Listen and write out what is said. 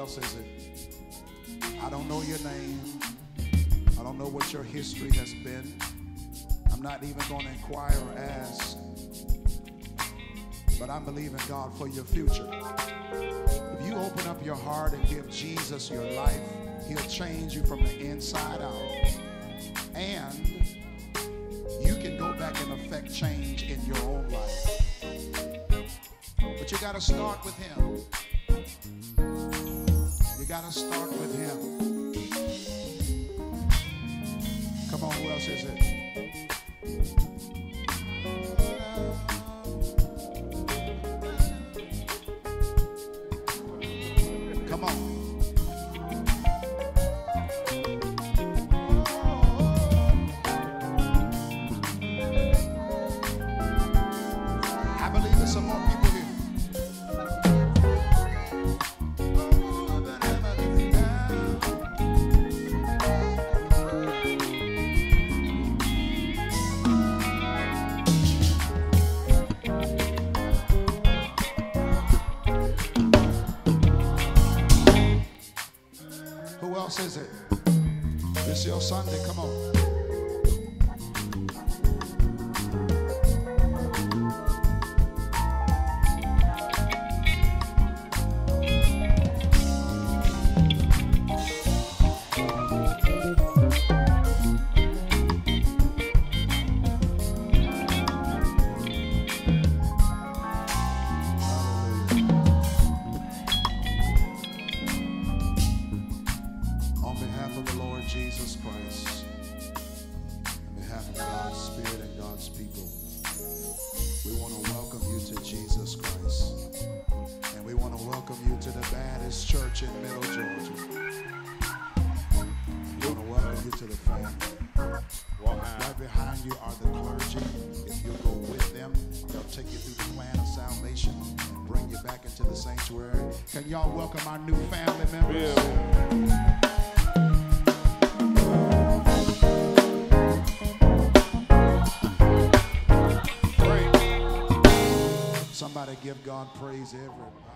else is it? I don't know your name. I don't know what your history has been. I'm not even going to inquire or ask. But I'm believing God for your future. If you open up your heart and give Jesus your life, He'll change you from the inside out. And you can go back and affect change in your own life. But you got to start with Him. Got to start with Him. Come on, who else is it? Come on. I believe some more else is it? This your Sunday. Come. On Jesus Christ, on behalf of God's Spirit and God's people, we want to welcome you to Jesus Christ. And we want to welcome you to the baddest church in Middle Georgia. We want to welcome you to the family. Right behind you are the clergy. If you'll go with them, they'll take you through the plan of salvation and bring you back into the sanctuary. Can y'all welcome our new family members? Somebody give God praise, everybody.